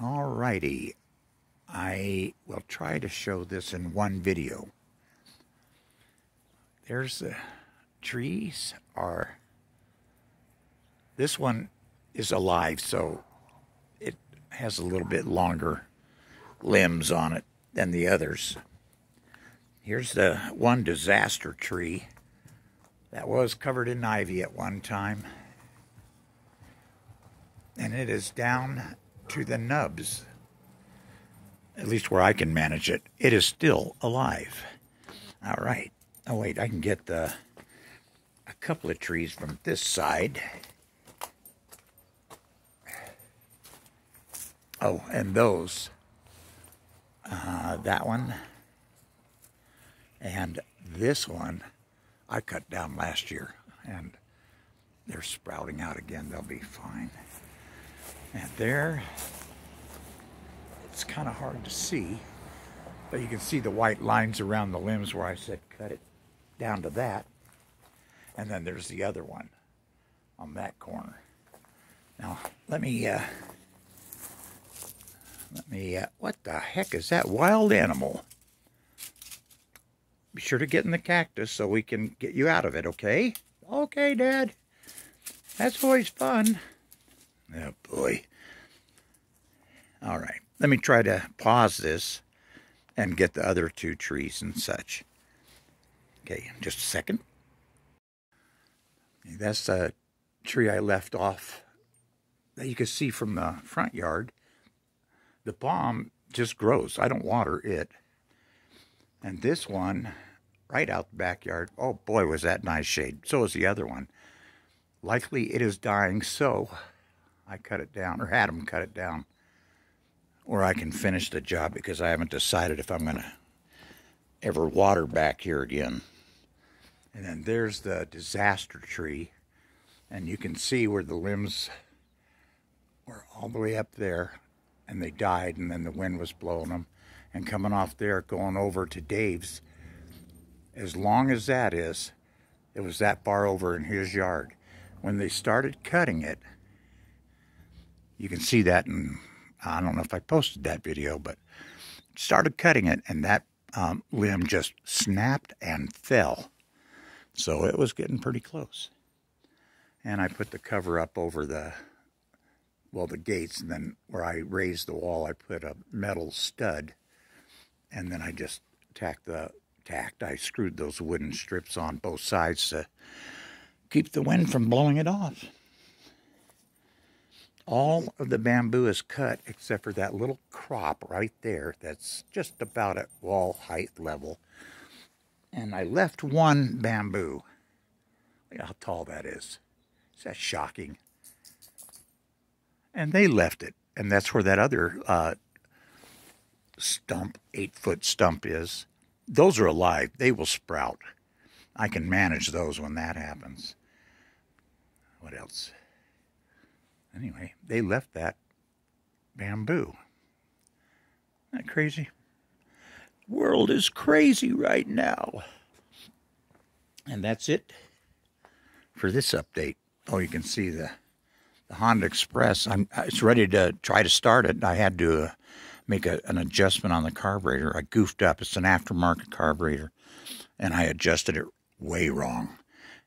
Alrighty, I will try to show this in one video. There's the trees are, this one is alive, so it has a little bit longer limbs on it than the others. Here's the one disaster tree that was covered in ivy at one time. And it is down to the nubs. At least where I can manage it. It is still alive. All right. Oh, wait, I can get the a couple of trees from this side. Oh, and those. Uh, that one. And this one I cut down last year. And they're sprouting out again. They'll be fine. And there, it's kind of hard to see, but you can see the white lines around the limbs where I said cut it down to that. And then there's the other one on that corner. Now, let me, uh, let me, uh, what the heck is that wild animal? Be sure to get in the cactus so we can get you out of it, okay? Okay, Dad. That's always fun. Oh, boy. All right. Let me try to pause this and get the other two trees and such. Okay, just a second. That's a tree I left off that you can see from the front yard. The palm just grows. I don't water it. And this one, right out the backyard, oh boy, was that nice shade. So is the other one. Likely it is dying, so I cut it down, or had them cut it down, or I can finish the job because I haven't decided if I'm going to ever water back here again. And then there's the disaster tree, and you can see where the limbs were all the way up there, and they died, and then the wind was blowing them and coming off there going over to Dave's. As long as that is, it was that far over in his yard. When they started cutting it, you can see that and I don't know if I posted that video, but started cutting it and that um, limb just snapped and fell. So it was getting pretty close. And I put the cover up over the, well, the gates, and then where I raised the wall, I put a metal stud and then I just tacked the tacked. I screwed those wooden strips on both sides to keep the wind from blowing it off. All of the bamboo is cut except for that little crop right there that's just about at wall height level. And I left one bamboo. Look how tall that is. Is that shocking? And they left it. And that's where that other uh, stump, eight foot stump is, those are alive. They will sprout. I can manage those when that happens. What else? Anyway, they left that bamboo. Isn't that crazy? World is crazy right now. And that's it for this update. Oh, you can see the the Honda Express. I'm it's ready to try to start it. I had to uh, make a, an adjustment on the carburetor. I goofed up. It's an aftermarket carburetor, and I adjusted it way wrong.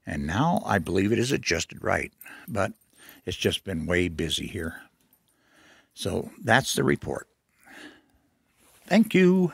And now I believe it is adjusted right, but it's just been way busy here. So that's the report. Thank you.